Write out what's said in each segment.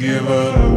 give up.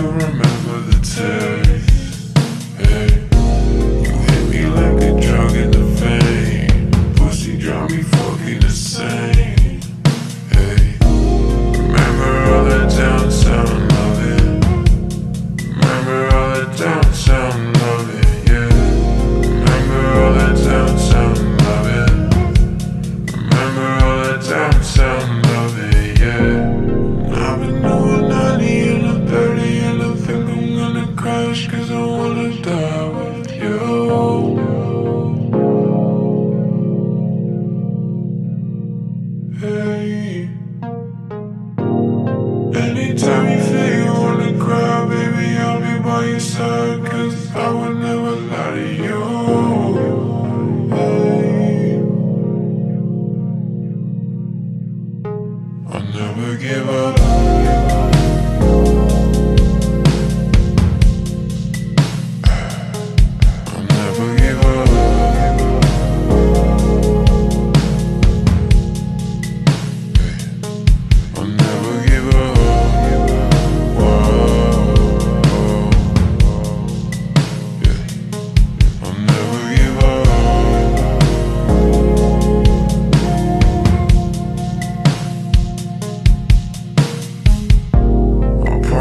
to remember the taste. Hey.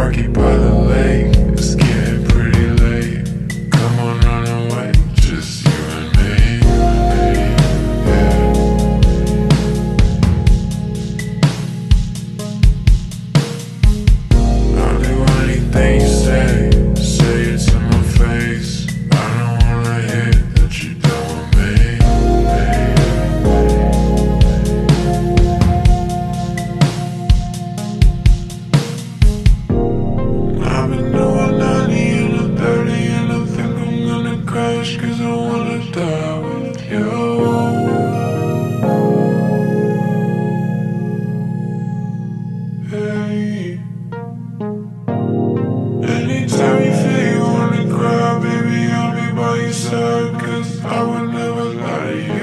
party by the lake. sad, cause I would never lie to you.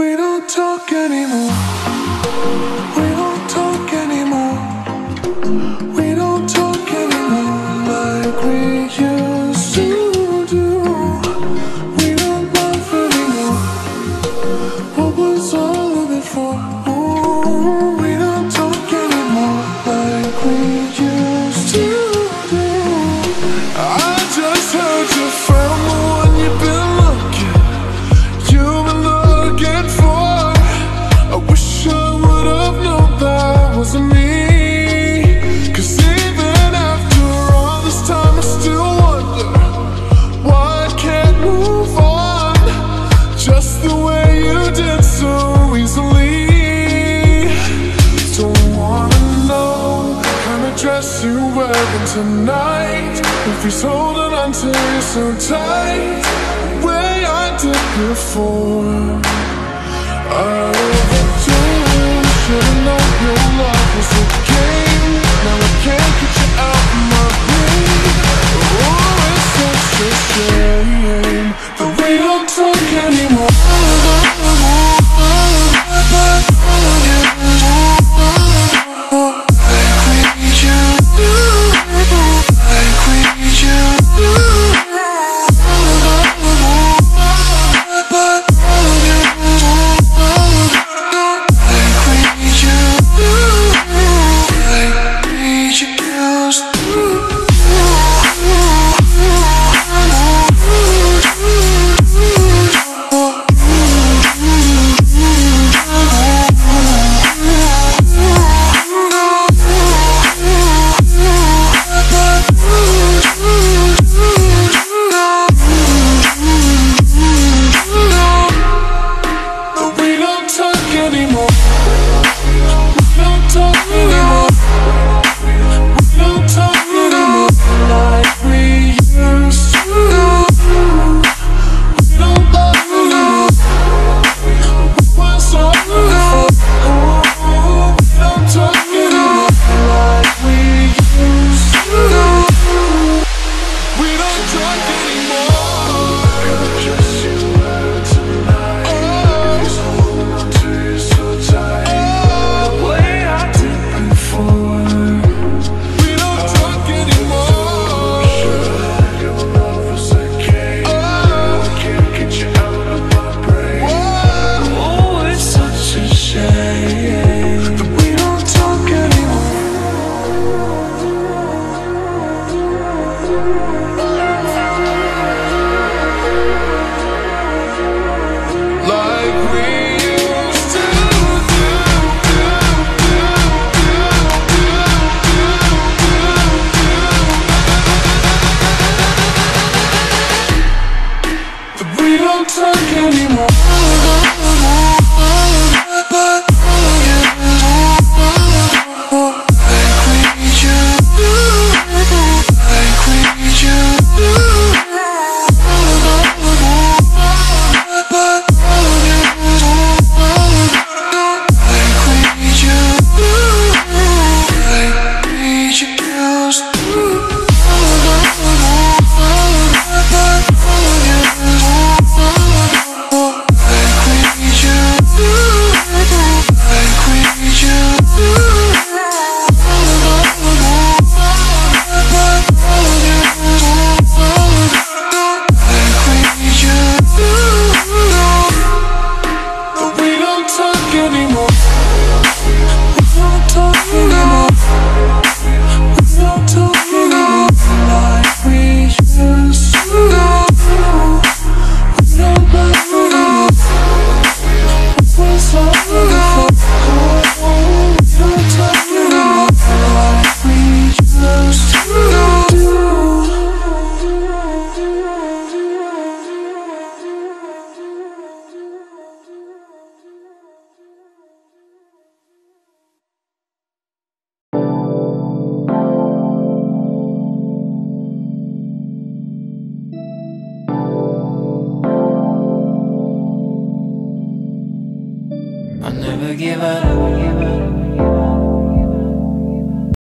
We don't talk anymore. what you wearing tonight. If he's holding on to you so tight The way I did before. I overdue Should've known your love was a game.